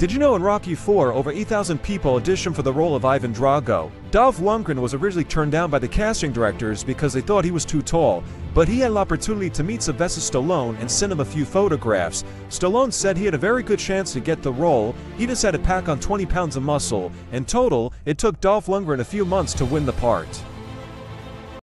Did you know in Rocky IV, over 8,000 people auditioned for the role of Ivan Drago? Dolph Lundgren was originally turned down by the casting directors because they thought he was too tall, but he had an opportunity to meet Sylvester Stallone and send him a few photographs. Stallone said he had a very good chance to get the role, he just had to pack on 20 pounds of muscle. In total, it took Dolph Lundgren a few months to win the part.